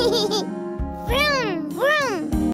Hehehehe